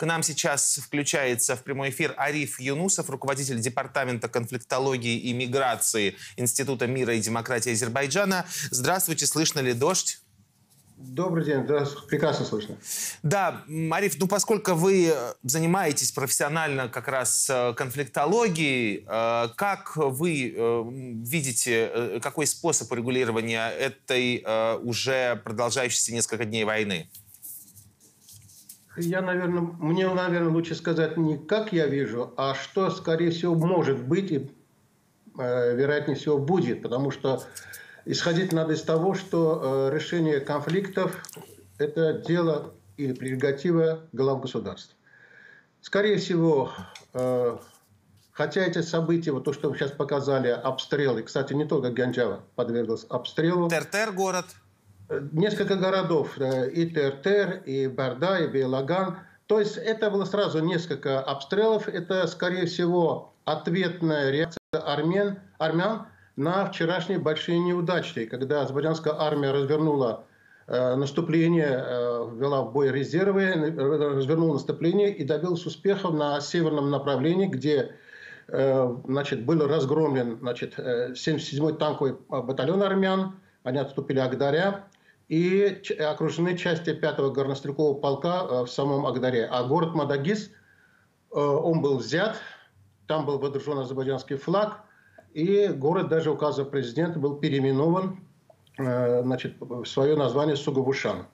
К нам сейчас включается в прямой эфир Ариф Юнусов, руководитель Департамента конфликтологии и миграции Института мира и демократии Азербайджана. Здравствуйте, слышно ли дождь? Добрый день, да, прекрасно слышно. Да, Мариф, ну поскольку вы э, занимаетесь профессионально как раз э, конфликтологией, э, как вы видите, какой способ урегулирования этой уже продолжающейся несколько дней войны? Я, наверное, мне, наверное, лучше сказать не как я вижу, а что, скорее всего, может быть и, вероятнее всего, будет, потому что исходить надо из того, что э, решение конфликтов – это дело или прерогатива глав государств. Скорее всего, э, хотя эти события, вот то, что вы сейчас показали, обстрелы, кстати, не только Ганджава подверглась обстрелу. Тертер город. Э, несколько городов, и Тертер, и Барда, и Белаган. То есть это было сразу несколько обстрелов. Это, скорее всего, ответная реакция армян, армян на вчерашние большие неудачи, когда азербайджанская армия развернула э, наступление, э, ввела в бой резервы, э, развернула наступление и добилась успехов на северном направлении, где э, значит, был разгромлен значит, 77-й э, танковый батальон армян, они отступили Агдаря, и окружены части 5-го горнострелкового полка э, в самом Агдаре. А город Мадагис, он был взят, там был водружен азербайджанский флаг – и город даже указом президента был переименован э, значит, в свое название Сугабушан.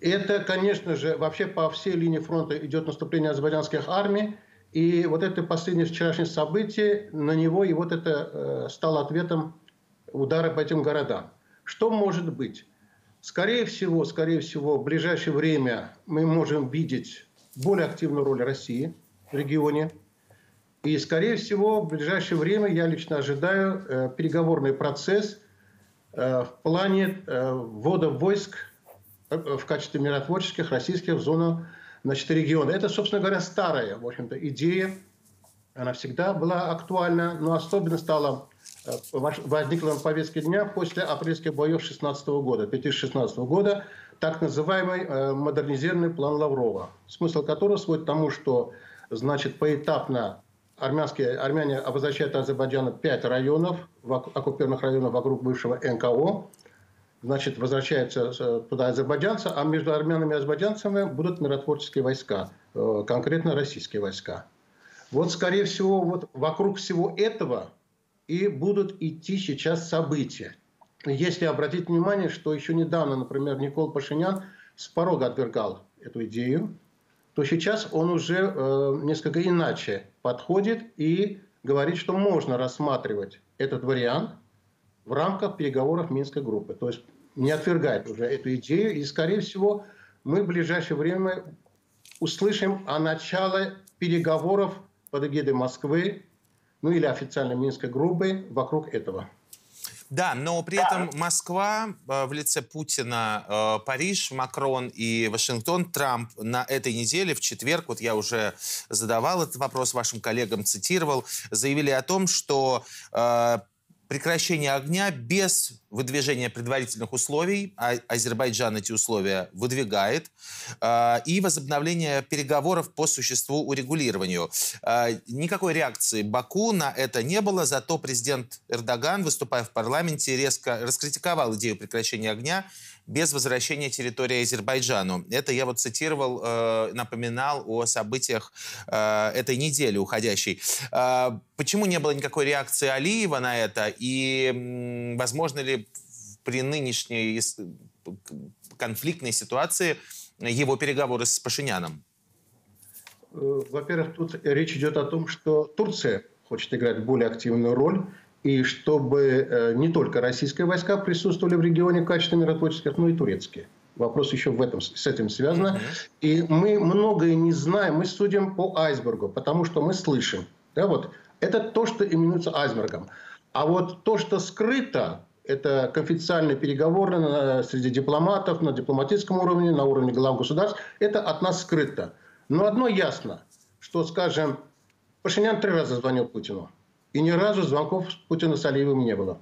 Это, конечно же, вообще по всей линии фронта идет наступление азербайджанских армий, и вот это последнее вчерашнее событие, на него и вот это э, стало ответом удара по этим городам. Что может быть? Скорее всего, скорее всего, в ближайшее время мы можем видеть более активную роль России в регионе – и, скорее всего, в ближайшее время я лично ожидаю э, переговорный процесс э, в плане э, ввода войск э, в качестве миротворческих российских в зону значит, региона. Это, собственно говоря, старая в общем-то, идея. Она всегда была актуальна, но особенно стала возникла на повестке дня после апрельских боев 2016 года, 2016 года, так называемый э, модернизированный план Лаврова, смысл которого сводит к тому, что значит, поэтапно армянские, армяне обозначают Азербайджана пять районов, оккупированных районов вокруг бывшего НКО. Значит, возвращаются э, туда азербайджанцы, а между армянами и азербайджанцами будут миротворческие войска, э, конкретно российские войска. Вот, скорее всего, вот вокруг всего этого и будут идти сейчас события. Если обратить внимание, что еще недавно, например, Никол Пашинян с порога отвергал эту идею, то сейчас он уже э, несколько иначе подходит и говорит, что можно рассматривать этот вариант в рамках переговоров Минской группы. То есть не отвергает уже эту идею. И, скорее всего, мы в ближайшее время услышим о начале переговоров под эгидой Москвы, ну или официальной Минской группы вокруг этого. Да, но при этом Москва э, в лице Путина, э, Париж, Макрон и Вашингтон, Трамп на этой неделе, в четверг, вот я уже задавал этот вопрос вашим коллегам, цитировал, заявили о том, что э, прекращение огня без выдвижения предварительных условий, а Азербайджан эти условия выдвигает, э, и возобновление переговоров по существу урегулированию. Э, никакой реакции Баку на это не было, зато президент Эрдоган, выступая в парламенте, резко раскритиковал идею прекращения огня без возвращения территории Азербайджану. Это я вот цитировал, э, напоминал о событиях э, этой недели уходящей. Э, почему не было никакой реакции Алиева на это? И возможно ли при нынешней конфликтной ситуации его переговоры с Пашиняном? Э, во-первых, тут речь идет о том, что Турция хочет играть более активную роль и чтобы э, не только российские войска присутствовали в регионе в качестве миротворческих, но и турецкие. Вопрос еще в этом, с этим связан. И мы многое не знаем, мы судим по айсбергу, потому что мы слышим. Да, вот, это то, что именуется айсбергом. А вот то, что скрыто, это конфиденциальные переговоры среди дипломатов, на дипломатическом уровне, на уровне глав государств, это от нас скрыто. Но одно ясно, что, скажем, Пашинян три раза звонил Путину. И ни разу звонков Путина с Алиевым не было.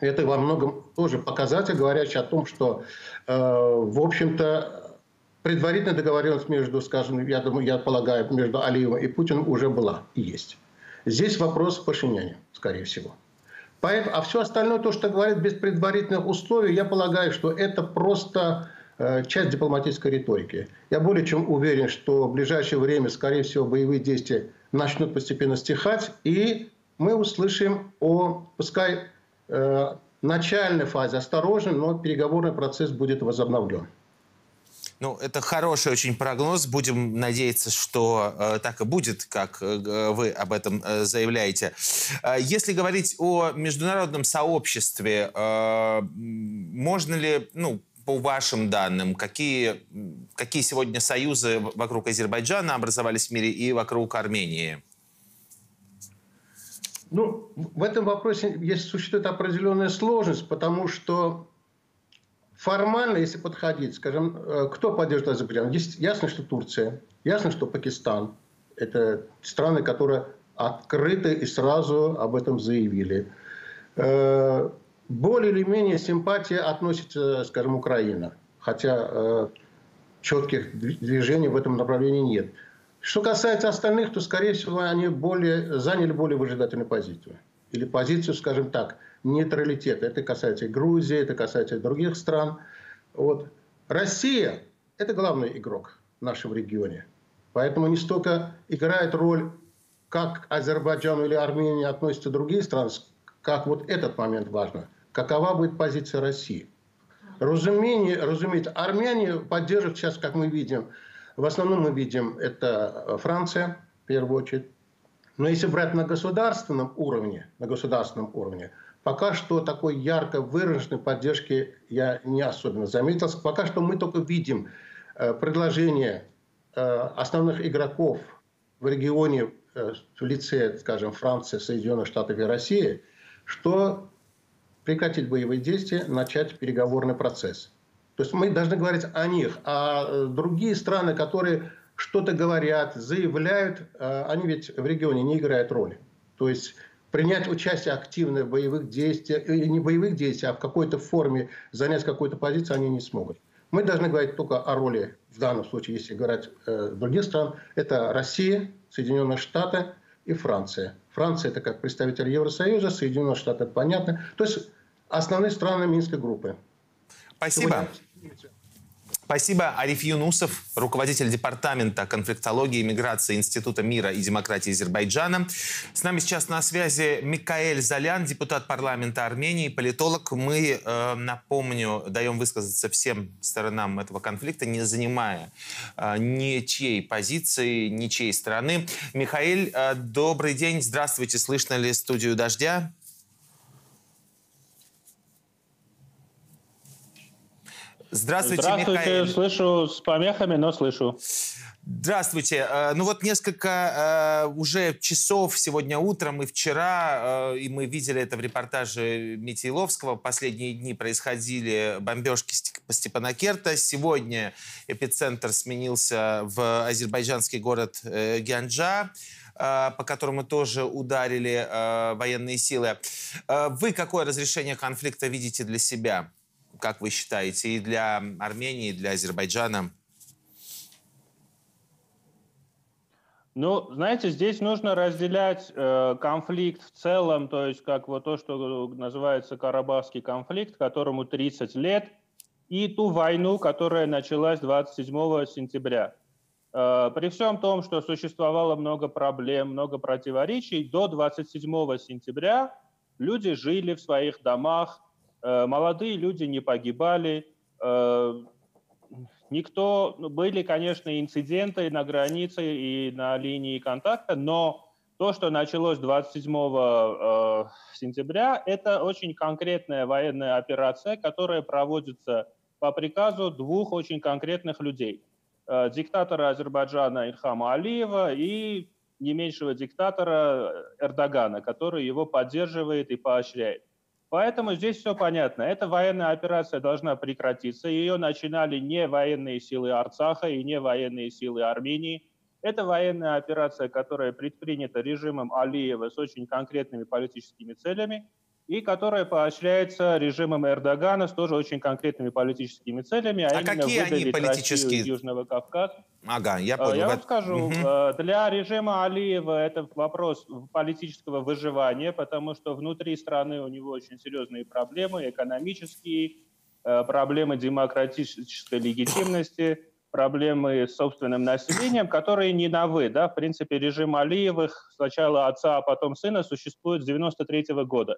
Это во многом тоже показатель, говорящий о том, что, э, в общем-то, предварительная договоренность между, скажем, я думаю, я полагаю, между Алиевым и Путиным уже была и есть. Здесь вопрос Пашиняне, скорее всего. Поэтому, а все остальное, то, что говорит без предварительных условий, я полагаю, что это просто э, часть дипломатической риторики. Я более чем уверен, что в ближайшее время, скорее всего, боевые действия начнут постепенно стихать, и мы услышим о, пускай э, начальной фазе осторожно, но переговорный процесс будет возобновлен. Ну, это хороший очень прогноз. Будем надеяться, что э, так и будет, как э, вы об этом э, заявляете. Э, если говорить о международном сообществе, э, можно ли, ну, по вашим данным, какие, какие сегодня союзы вокруг Азербайджана образовались в мире и вокруг Армении? Ну, в этом вопросе есть, существует определенная сложность, потому что формально, если подходить, скажем, э, кто поддерживает Азербайджан? Есть, ясно, что Турция, ясно, что Пакистан. Это страны, которые открыто и сразу об этом заявили. Э, более или менее симпатия относится, скажем, Украина. Хотя э, четких движений в этом направлении нет. Что касается остальных, то, скорее всего, они более, заняли более выжидательную позицию. Или позицию, скажем так, нейтралитета. Это касается и Грузии, это касается и других стран. Вот. Россия – это главный игрок в нашем регионе. Поэтому не столько играет роль, как Азербайджану или Армении относятся другие страны, как вот этот момент важно. Какова будет позиция России? Разумение, разумеется, армяне поддерживают сейчас, как мы видим, в основном мы видим, это э, Франция, в первую очередь. Но если брать на государственном уровне, на государственном уровне, пока что такой ярко выраженной поддержки я не особенно заметил. Пока что мы только видим э, предложение э, основных игроков в регионе в лице, скажем, Франции, Соединенных Штатов и России, что прекратить боевые действия, начать переговорный процесс. То есть мы должны говорить о них. А э, другие страны, которые что-то говорят, заявляют, э, они ведь в регионе не играют роли. То есть принять участие активно в боевых действиях, или не боевых действиях, а в какой-то форме занять какую-то позицию они не смогут. Мы должны говорить только о роли, в данном случае, если говорить э, других стран, это Россия, Соединенные Штаты и Франция. Франция это как представитель Евросоюза, Соединенные Штаты понятно. То есть основные страны Минской группы. Спасибо. Спасибо. Ариф Юнусов, руководитель департамента конфликтологии и миграции Института мира и демократии Азербайджана. С нами сейчас на связи Микаэль Залян, депутат парламента Армении, политолог. Мы, э, напомню, даем высказаться всем сторонам этого конфликта, не занимая э, ничьей позиции, ничьей стороны. Михаил, э, добрый день. Здравствуйте. Слышно ли студию «Дождя»? Здравствуйте, Здравствуйте, Михаил. слышу с помехами, но слышу. Здравствуйте. Э, ну вот несколько э, уже часов сегодня утром и вчера, э, и мы видели это в репортаже Митиловского, последние дни происходили бомбежки по Степанакерта. Сегодня эпицентр сменился в азербайджанский город Гянджа по которому тоже ударили военные силы. Вы какое разрешение конфликта видите для себя? Как вы считаете, и для Армении, и для Азербайджана? Ну, знаете, здесь нужно разделять э, конфликт в целом, то есть как вот то, что называется Карабахский конфликт, которому 30 лет, и ту войну, которая началась 27 сентября. Э, при всем том, что существовало много проблем, много противоречий, до 27 сентября люди жили в своих домах, молодые люди не погибали, э, никто, ну, были, конечно, инциденты на границе и на линии контакта, но то, что началось 27 э, сентября, это очень конкретная военная операция, которая проводится по приказу двух очень конкретных людей. Диктатора Азербайджана Ильхама Алиева и не меньшего диктатора Эрдогана, который его поддерживает и поощряет. Поэтому здесь все понятно. Эта военная операция должна прекратиться. Ее начинали не военные силы Арцаха и не военные силы Армении. Это военная операция, которая предпринята режимом Алиева с очень конкретными политическими целями. И которая поощряется режимом Эрдогана с тоже очень конкретными политическими целями, а, а какие они политические? из Южного Кавказа. Ага, я понял. Я вам скажу, угу. для режима Алиева это вопрос политического выживания, потому что внутри страны у него очень серьезные проблемы, экономические, э, проблемы демократической легитимности, проблемы с собственным населением, которые не новы. Да? В принципе, режим Алиевых сначала отца, а потом сына существует с 93 -го года.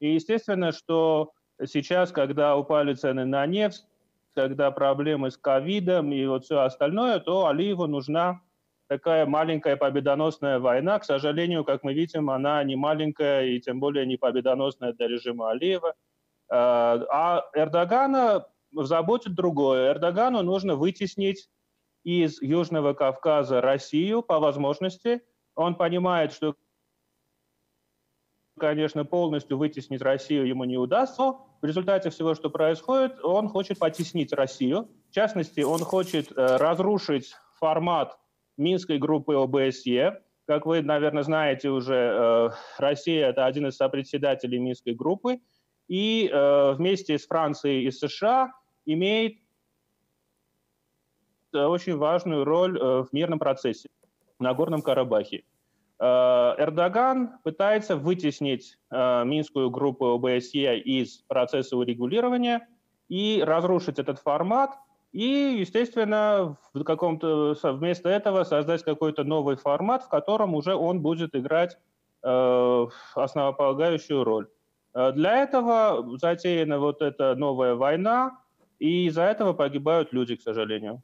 И естественно, что сейчас, когда упали цены на нефть, когда проблемы с ковидом и вот все остальное, то Алиеву нужна такая маленькая победоносная война. К сожалению, как мы видим, она не маленькая и тем более не победоносная для режима Алиева. А, а Эрдогана заботит другое. Эрдогану нужно вытеснить из Южного Кавказа Россию по возможности. Он понимает, что конечно, полностью вытеснить Россию ему не удастся. В результате всего, что происходит, он хочет потеснить Россию. В частности, он хочет э, разрушить формат Минской группы ОБСЕ. Как вы, наверное, знаете уже, э, Россия – это один из сопредседателей Минской группы. И э, вместе с Францией и США имеет очень важную роль в мирном процессе на Горном Карабахе. Э, Эрдоган пытается вытеснить э, Минскую группу ОБСЕ из процесса урегулирования и разрушить этот формат, и, естественно, в каком-то вместо этого создать какой-то новый формат, в котором уже он будет играть э, основополагающую роль. Для этого затеяна вот эта новая война, и из-за этого погибают люди, к сожалению.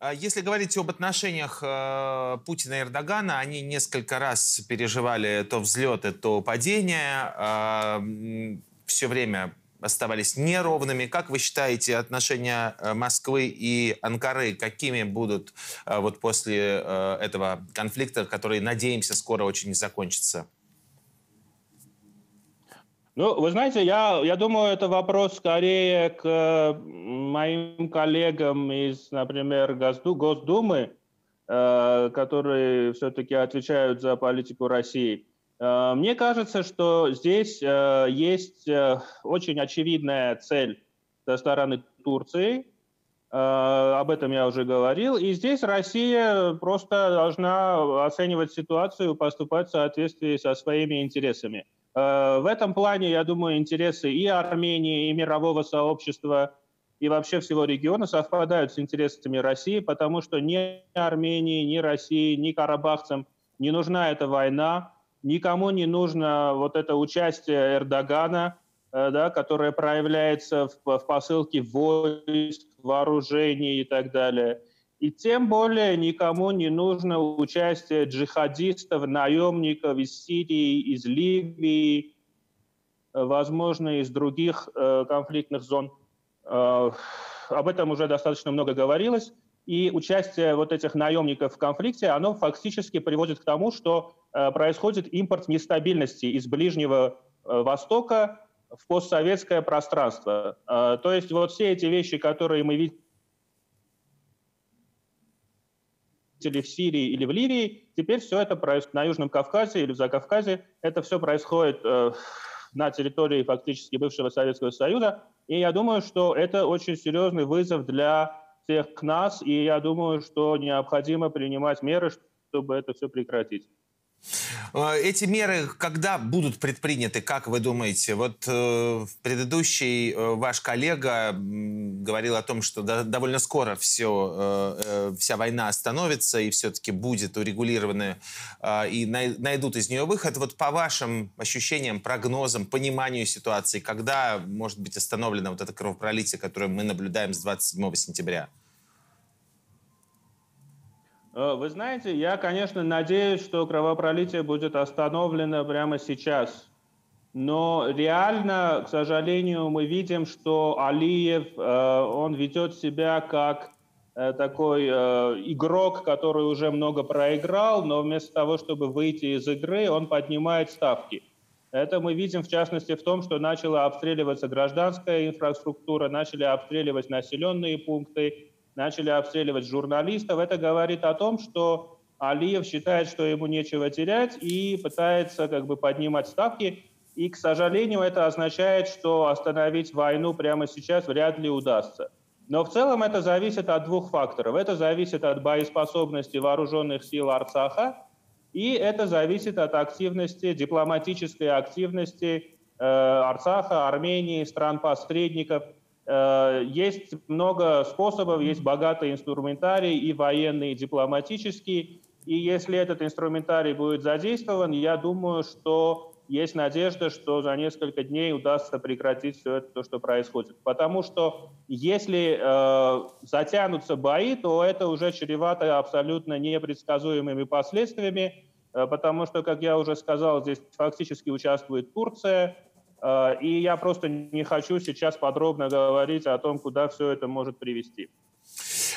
А если говорить об отношениях э, Путина и Эрдогана, они несколько раз переживали то взлеты, то падения, э, все время оставались неровными. Как вы считаете, отношения э, Москвы и Анкары какими будут э, вот после этого конфликта, который, надеемся, скоро очень закончится? Ну, вы знаете, я, я думаю, это вопрос скорее к моим коллегам из, например, Госду, Госдумы, э, которые все-таки отвечают за политику России. Э, мне кажется, что здесь э, есть э, очень очевидная цель со стороны Турции. Э, об этом я уже говорил. И здесь Россия просто должна оценивать ситуацию, поступать в соответствии со своими интересами. Э, в этом плане, я думаю, интересы и Армении, и мирового сообщества, и вообще всего региона совпадают с интересами России, потому что ни Армении, ни России, ни карабахцам не нужна эта война, никому не нужно вот это участие Эрдогана, э, да, которое проявляется в, посылке войск, вооружений и так далее – и тем более никому не нужно участие джихадистов, наемников из Сирии, из Ливии, возможно, из других э, конфликтных зон. Э, об этом уже достаточно много говорилось. И участие вот этих наемников в конфликте, оно фактически приводит к тому, что э, происходит импорт нестабильности из Ближнего э, Востока в постсоветское пространство. Э, то есть вот все эти вещи, которые мы видим или в Сирии, или в Ливии. Теперь все это происходит на Южном Кавказе или в Закавказе. Это все происходит э, на территории фактически бывшего Советского Союза. И я думаю, что это очень серьезный вызов для всех нас. И я думаю, что необходимо принимать меры, чтобы это все прекратить. Э, эти меры когда будут предприняты, как вы думаете? Вот э, предыдущий э, ваш коллега говорил о том, что до, довольно скоро все, э, э, вся война остановится и все-таки будет урегулирована э, и най, найдут из нее выход. Вот по вашим ощущениям, прогнозам, пониманию ситуации, когда может быть остановлено вот это кровопролитие, которое мы наблюдаем с 27 сентября? Э, вы знаете, я, конечно, надеюсь, что кровопролитие будет остановлено прямо сейчас. Но реально, к сожалению, мы видим, что Алиев, э, он ведет себя как э, такой игрок, который уже много проиграл, но вместо того, чтобы выйти из игры, он поднимает ставки. Это мы видим, в частности, в том, что начала обстреливаться гражданская инфраструктура, начали обстреливать населенные пункты, начали обстреливать журналистов. Это говорит о том, что Алиев считает, что ему нечего терять и пытается как бы поднимать ставки. И к сожалению, это означает, что остановить войну прямо сейчас вряд ли удастся. Но в целом это зависит от двух факторов. Это зависит от боеспособности вооруженных сил Арцаха, и это зависит от активности, дипломатической активности э, Арцаха, Армении, стран-посредников. Э, есть много способов, есть богатый инструментарий и военный, и дипломатический. И если этот инструментарий будет задействован, я думаю, что есть надежда, что за несколько дней удастся прекратить все это, то, что происходит. Потому что если э, затянутся бои, то это уже чревато абсолютно непредсказуемыми последствиями, э, потому что, как я уже сказал, здесь фактически участвует Турция, и я просто не хочу сейчас подробно говорить о том, куда все это может привести.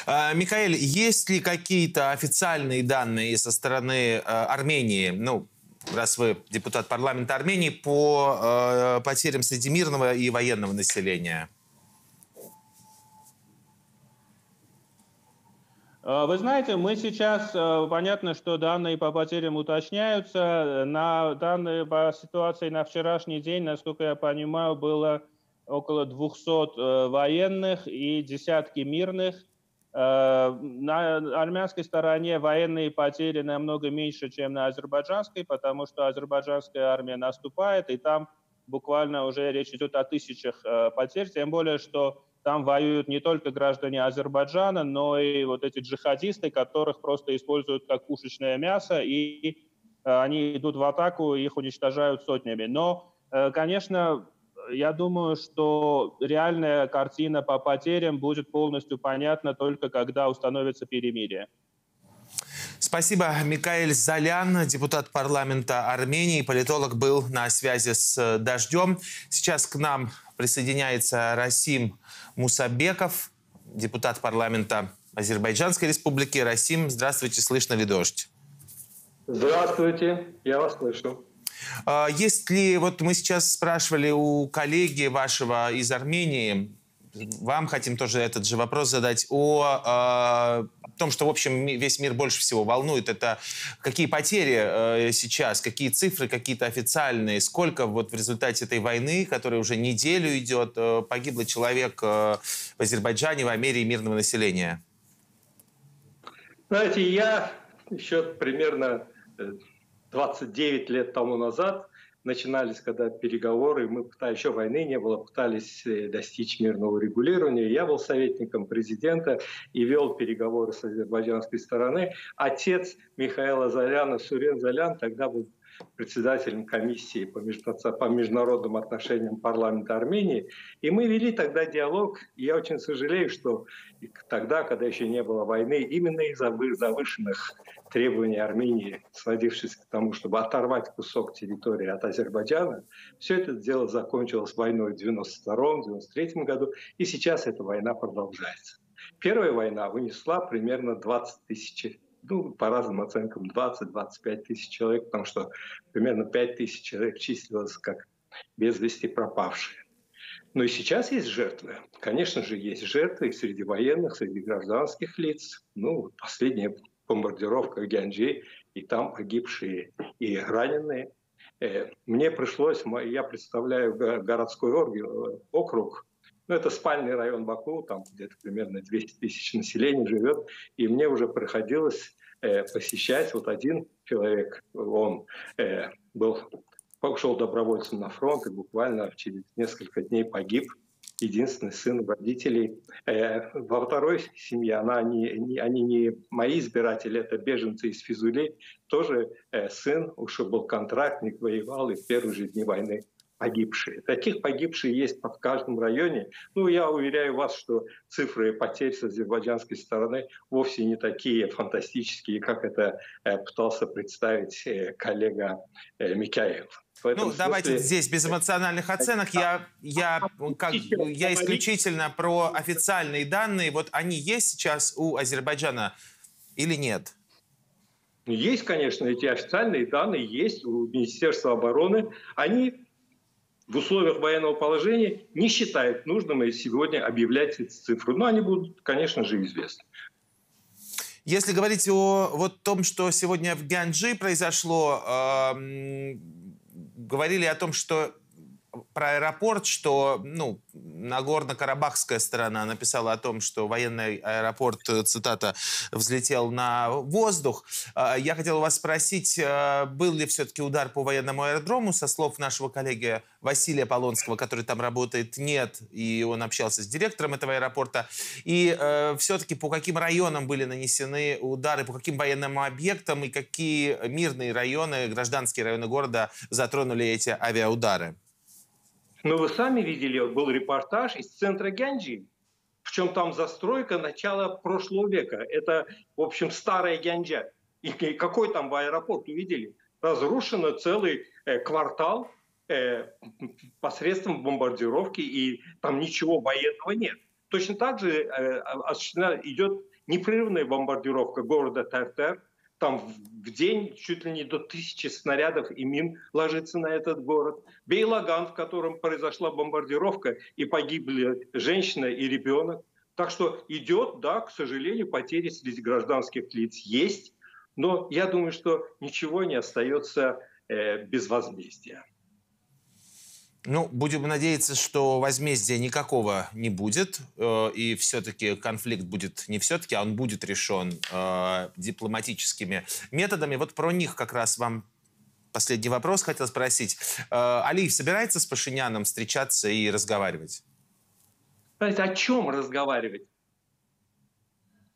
А, Михаил, есть ли какие-то официальные данные со стороны э, Армении, ну, раз вы депутат парламента Армении, по э, потерям среди мирного и военного населения? Вы знаете, мы сейчас, э, понятно, что данные по потерям уточняются. На данные по ситуации на вчерашний день, насколько я понимаю, было около 200 э, военных и десятки мирных. Э, на армянской стороне военные потери намного меньше, чем на азербайджанской, потому что азербайджанская армия наступает, и там буквально уже речь идет о тысячах э, потерь, тем более, что там воюют не только граждане Азербайджана, но и вот эти джихадисты, которых просто используют как пушечное мясо, и э, они идут в атаку, их уничтожают сотнями. Но, конечно, я думаю, что реальная картина по потерям будет полностью понятна только когда установится перемирие. Спасибо. Микаэль Залян, депутат парламента Армении, политолог, был на связи с э, «Дождем». Сейчас к нам присоединяется Расим Мусабеков, депутат парламента Азербайджанской республики. Расим, здравствуйте, слышно ли дождь? Здравствуйте, я вас слышу. А, есть ли, вот мы сейчас спрашивали у коллеги вашего из Армении, вам хотим тоже этот же вопрос задать о, о том, что, в общем, весь мир больше всего волнует. Это какие потери э, сейчас, какие цифры какие-то официальные, сколько вот в результате этой войны, которая уже неделю идет, э, погибло человек э, в Азербайджане, в Америке мирного населения? Знаете, я еще примерно 29 лет тому назад начинались, когда переговоры, мы пытались, еще войны не было, пытались э, достичь мирного регулирования. Я был советником президента и вел переговоры с азербайджанской стороны. Отец Михаила Заляна, Сурен Залян, тогда был председателем комиссии по, по международным отношениям парламента Армении. И мы вели тогда диалог. И я очень сожалею, что тогда, когда еще не было войны, именно из-за завышенных требований Армении, сводившись к тому, чтобы оторвать кусок территории от Азербайджана, все это дело закончилось войной в 1992-1993 году, и сейчас эта война продолжается. Первая война вынесла примерно 20 тысяч ну, по разным оценкам 20-25 тысяч человек, потому что примерно 5 тысяч человек числилось как без вести пропавшие. Но и сейчас есть жертвы. Конечно же, есть жертвы и среди военных, среди гражданских лиц. Ну, последняя бомбардировка в Гянджи, и там погибшие и раненые. Э, мне пришлось, я представляю городской э, округ, ну, это спальный район Баку, там где-то примерно 200 тысяч населения живет, и мне уже приходилось э, посещать. Вот один человек, он э, был, пошел добровольцем на фронт и буквально через несколько дней погиб. Единственный сын родителей. Э, во второй семье она не, не, они не мои избиратели, это беженцы из Физули. Тоже э, сын, уж был контрактник, воевал и в первые же дни войны погибшие. Таких погибших есть под каждом районе. Ну, я уверяю вас, что цифры потерь с азербайджанской стороны вовсе не такие фантастические, как это э, пытался представить э, коллега э, Микаев. Ну, смысле... давайте здесь без эмоциональных оценок. Я, я, как, я исключительно про официальные данные. Вот они есть сейчас у Азербайджана или нет? Есть, конечно, эти официальные данные есть у Министерства обороны. Они в условиях военного положения не считают нужным сегодня объявлять эти цифры. Но они будут, конечно же, известны. Если говорить о вот том, что сегодня в Гянджи произошло, э, говорили о том, что про аэропорт, что ну, Нагорно-Карабахская сторона написала о том, что военный аэропорт, э, цитата, взлетел на воздух. А, я хотел вас спросить, э, был ли все-таки удар по военному аэродрому? Со слов нашего коллеги Василия Полонского, который там работает, нет, и он общался с директором этого аэропорта. И э, все-таки по каким районам были нанесены удары, по каким военным объектам и какие мирные районы, гражданские районы города затронули эти авиаудары? Но вы сами видели, был репортаж из центра Гянджи, причем там застройка начала прошлого века. Это, в общем, старая Гянджа. И какой там аэропорт увидели? Разрушено целый э, квартал э, посредством бомбардировки, и там ничего военного нет. Точно так же э, идет непрерывная бомбардировка города Тартер, там в день чуть ли не до тысячи снарядов и мин ложится на этот город. Бейлаган, в котором произошла бомбардировка и погибли женщина и ребенок. Так что идет, да, к сожалению, потери среди гражданских лиц есть, но я думаю, что ничего не остается э, без возмездия. Ну, будем надеяться, что возмездия никакого не будет, э, и все-таки конфликт будет не все-таки, а он будет решен э, дипломатическими методами. Вот про них как раз вам последний вопрос хотел спросить. Э, Алиев собирается с Пашиняном встречаться и разговаривать? Знаете, о чем разговаривать?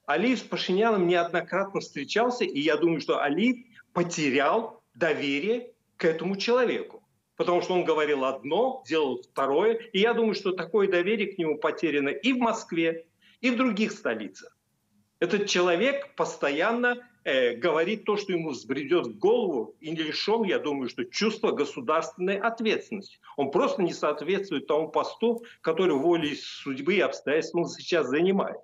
Алиев с Пашиняном неоднократно встречался, и я думаю, что Алиев потерял доверие к этому человеку потому что он говорил одно, делал второе. И я думаю, что такое доверие к нему потеряно и в Москве, и в других столицах. Этот человек постоянно э, говорит то, что ему взбредет в голову, и не лишен, я думаю, что чувство государственной ответственности. Он просто не соответствует тому посту, который волей судьбы и обстоятельств он сейчас занимает.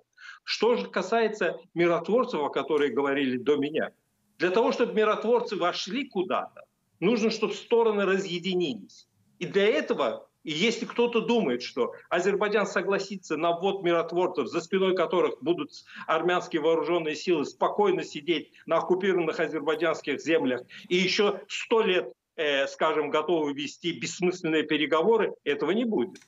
Что же касается миротворцев, о которых говорили до меня, для того, чтобы миротворцы вошли куда-то, нужно, чтобы стороны разъединились. И для этого, и если кто-то думает, что Азербайджан согласится на ввод миротворцев, за спиной которых будут армянские вооруженные силы спокойно сидеть на оккупированных азербайджанских землях и еще сто лет, э, скажем, готовы вести бессмысленные переговоры, этого не будет.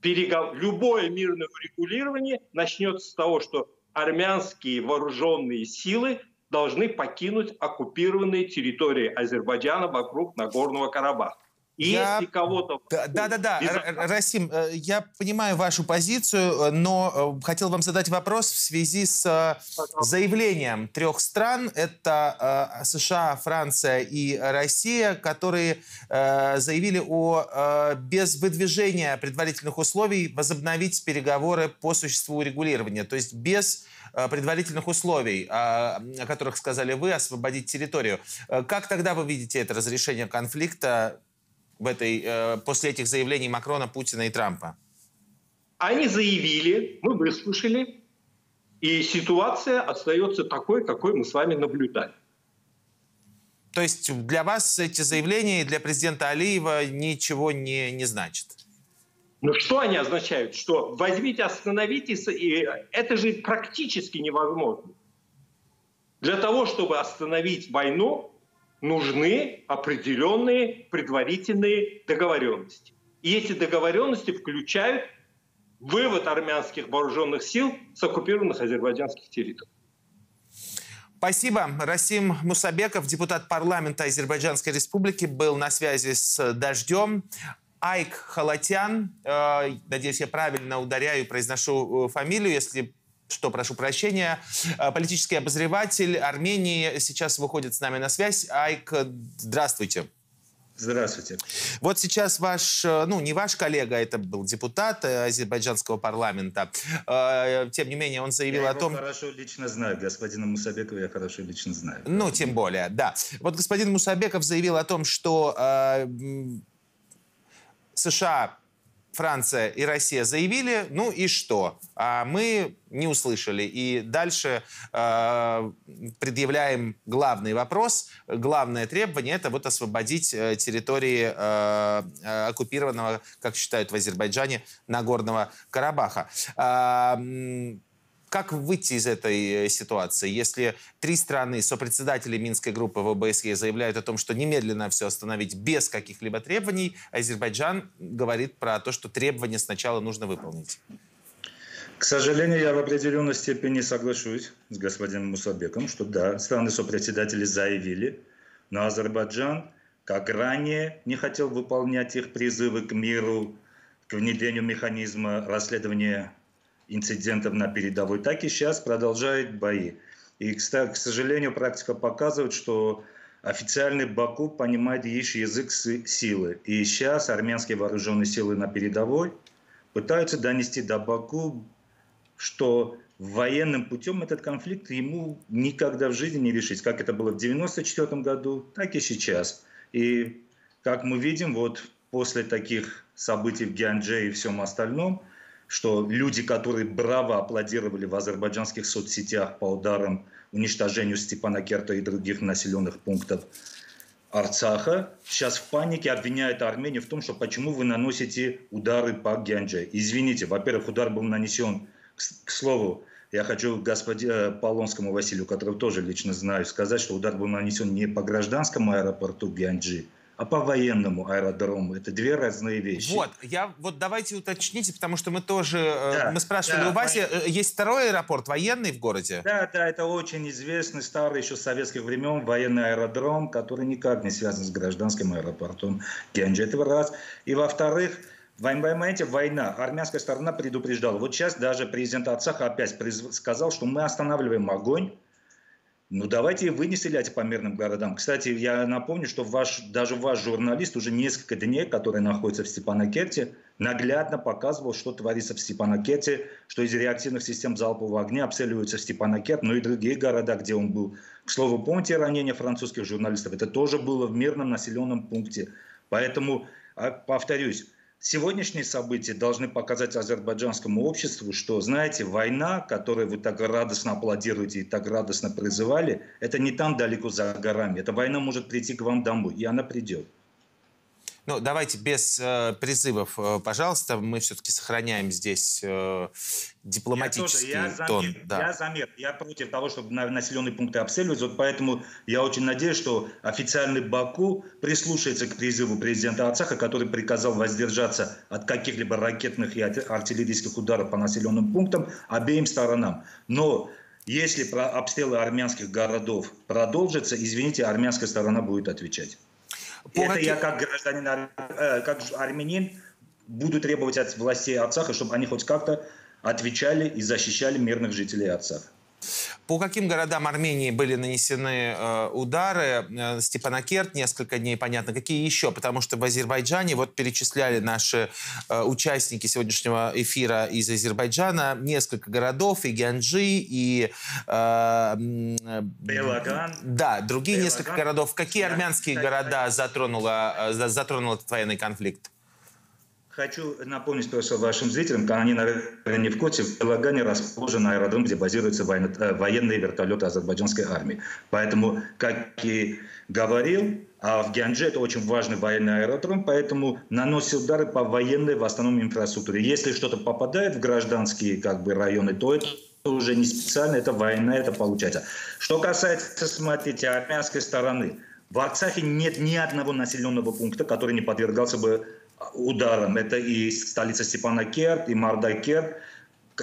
Перегов... Любое мирное урегулирование начнется с того, что армянские вооруженные силы должны покинуть оккупированные территории Азербайджана вокруг Нагорного Карабаха. И я... если кого-то... Да-да-да, Расим, э, я понимаю вашу позицию, э, но э, хотел вам задать вопрос в связи с заявлением трех стран. Это США, Франция и Россия, которые заявили о без выдвижения предварительных условий возобновить переговоры по существу регулирования. То есть без предварительных условий, о которых сказали вы, освободить территорию. Как тогда вы видите это разрешение конфликта в этой, э, после этих заявлений Макрона, Путина и Трампа? Они заявили, мы выслушали, и ситуация остается такой, какой мы с вами наблюдали. То есть для вас эти заявления для президента Алиева ничего не, не значат? Ну что они означают? Что возьмите, остановитесь, и это же практически невозможно. Для того, чтобы остановить войну, нужны определенные предварительные договоренности. И эти договоренности включают вывод армянских вооруженных сил с оккупированных азербайджанских территорий. Спасибо. Расим Мусабеков, депутат парламента Азербайджанской республики, был на связи с «Дождем». Айк Халатян, э, надеюсь, я правильно ударяю и произношу э, фамилию, если что, прошу прощения, э, политический обозреватель Армении сейчас выходит с нами на связь. Айк, здравствуйте. Здравствуйте. Вот сейчас ваш, э, ну, не ваш коллега, это был депутат э, азербайджанского парламента. Тем не менее, он заявил я о том... Я хорошо лично знаю. Господина Мусабекова я хорошо лично знаю. Ну, тем более, да. Вот господин Мусабеков заявил о том, что э, США Франция и Россия заявили, ну и что? А мы не услышали. И дальше э, предъявляем главный вопрос, главное требование – это вот освободить э, территории э, э, оккупированного, как считают в Азербайджане, Нагорного Карабаха. Э, как выйти из этой ситуации, если три страны, сопредседатели Минской группы в ОБСЕ заявляют о том, что немедленно все остановить без каких-либо требований, Азербайджан говорит про то, что требования сначала нужно выполнить? К сожалению, я в определенной степени соглашусь с господином Мусабеком, что да, страны-сопредседатели заявили, но Азербайджан, как ранее, не хотел выполнять их призывы к миру, к внедрению механизма расследования инцидентов на передовой, так и сейчас продолжает бои. И, к сожалению, практика показывает, что официальный Баку понимает лишь язык силы. И сейчас армянские вооруженные силы на передовой пытаются донести до Баку что военным путем этот конфликт ему никогда в жизни не решить, как это было в 1994 году, так и сейчас. И как мы видим, вот после таких событий в Гиандже и всем остальном, что люди, которые браво аплодировали в азербайджанских соцсетях по ударам, уничтожению Степана Керта и других населенных пунктов Арцаха, сейчас в панике обвиняют Армению в том, что почему вы наносите удары по Гиандже. Извините, во-первых, удар был нанесен к слову, я хочу господину э, Полонскому Василию, которого тоже лично знаю, сказать, что удар был нанесен не по гражданскому аэропорту Гианджи, а по военному аэродрому. Это две разные вещи. Вот, я вот давайте уточните, потому что мы тоже, э, да, мы спрашивали да, у Васи, воен... Э, есть второй аэропорт военный в городе? Да, да, это очень известный, старый еще с советских времен военный аэродром, который никак не связан с гражданским аэропортом Гианджи. Это раз. И во-вторых, в моменте война, армянская сторона предупреждала. Вот сейчас даже президент Ацаха опять сказал, что мы останавливаем огонь. Ну давайте вы не стреляйте по мирным городам. Кстати, я напомню, что ваш, даже ваш журналист уже несколько дней, который находится в Степанакерте, наглядно показывал, что творится в Степанакерте, что из реактивных систем залпового огня обстреливаются Степанакерт, ну и другие города, где он был. К слову, помните ранение французских журналистов? Это тоже было в мирном населенном пункте. Поэтому, а, повторюсь, Сегодняшние события должны показать азербайджанскому обществу, что, знаете, война, которую вы так радостно аплодируете и так радостно призывали, это не там далеко за горами. Эта война может прийти к вам домой, и она придет. Ну, давайте без э, призывов, э, пожалуйста. Мы все-таки сохраняем здесь э, дипломатический я тоже, я тон. Замер, да. Я замер. Я против того, чтобы населенные пункты обстреливать. Вот поэтому я очень надеюсь, что официальный Баку прислушается к призыву президента Ацаха, который приказал воздержаться от каких-либо ракетных и артиллерийских ударов по населенным пунктам обеим сторонам. Но если про обстрелы армянских городов продолжатся, извините, армянская сторона будет отвечать. Это каким... я как гражданин, э, как армянин буду требовать от властей Арцаха, чтобы они хоть как-то отвечали и защищали мирных жителей Арцаха. По каким городам Армении были нанесены э, удары? Э, Степанакерт несколько дней, понятно. Какие еще? Потому что в Азербайджане, вот перечисляли наши э, участники сегодняшнего эфира из Азербайджана, несколько городов, и Гянджи, и... Э, Белаган. Да, другие Белаган. несколько городов. Какие армянские города затронула, э, затронул этот военный конфликт? Хочу напомнить просто вашим зрителям, они, наверное, не в курсе, в Белагане расположен аэродром, где базируются э, военные вертолеты азербайджанской армии. Поэтому, как и говорил, а в Гианже это очень важный военный аэродром, поэтому наносит удары по военной, в основном, инфраструктуре. Если что-то попадает в гражданские как бы, районы, то это уже не специально, это война, это получается. Что касается, смотрите, армянской стороны, в Арцахе нет ни одного населенного пункта, который не подвергался бы ударом. Это и столица Степанакерт, и Мардакерт.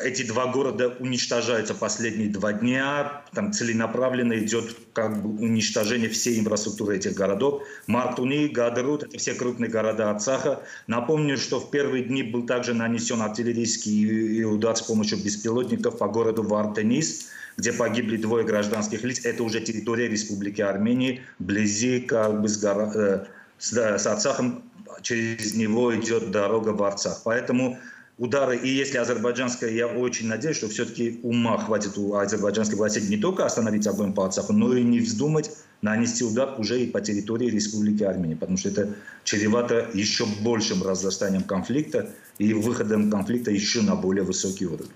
Эти два города уничтожаются последние два дня. Там целенаправленно идет как бы уничтожение всей инфраструктуры этих городов. Мартуни, Гадрут – это все крупные города Арцаха. Напомню, что в первые дни был также нанесен артиллерийский удар с помощью беспилотников по городу Вартенис, где погибли двое гражданских лиц. Это уже территория Республики Армении, вблизи как бы с, гора, э, с, с Арцахом через него идет дорога в Арцах. Поэтому удары, и если азербайджанская, я очень надеюсь, что все-таки ума хватит у азербайджанской власти не только остановить огонь по Арцаху, но и не вздумать нанести удар уже и по территории Республики Армения, потому что это чревато еще большим разрастанием конфликта и выходом конфликта еще на более высокий уровень.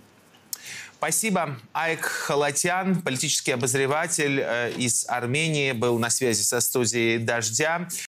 Спасибо. Айк Халатян, политический обозреватель э, из Армении, был на связи со студией «Дождя».